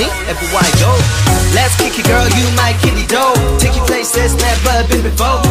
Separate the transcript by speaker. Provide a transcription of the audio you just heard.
Speaker 1: money everywhere I go. Let's kick it, girl, you my kitty dough. Take you places never been before.